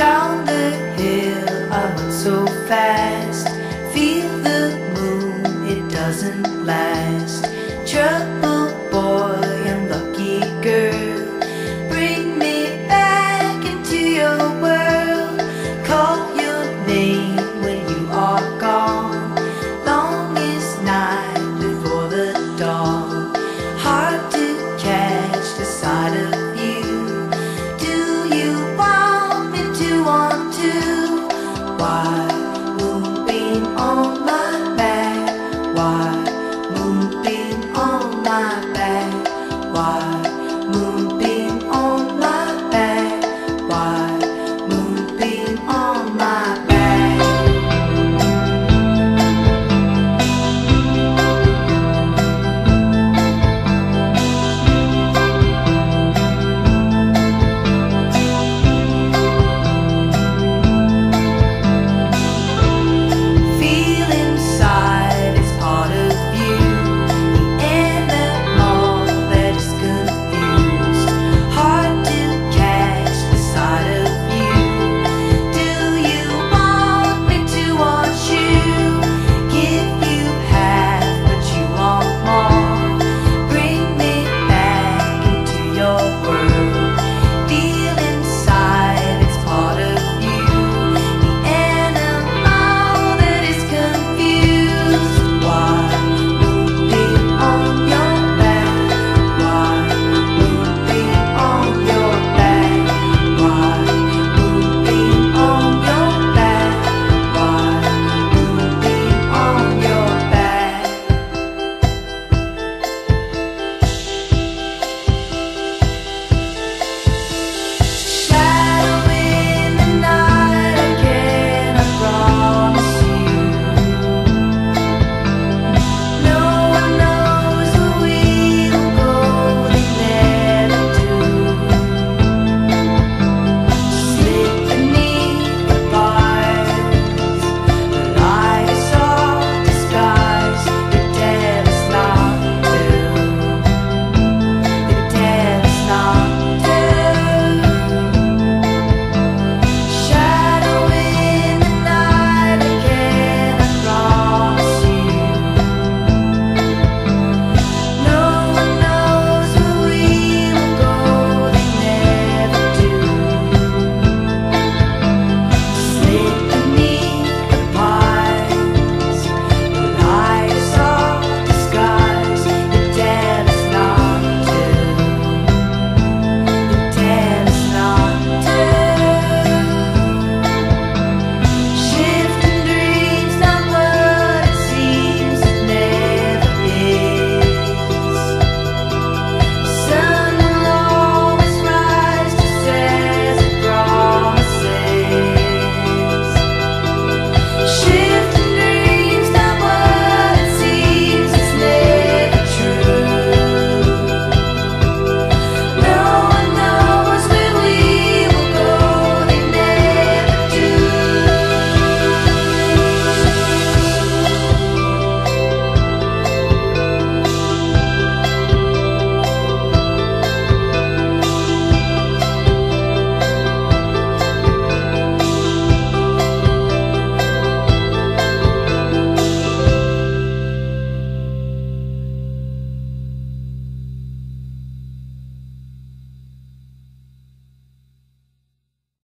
Down the hill, went so fast. Feel the moon, it doesn't last. Why?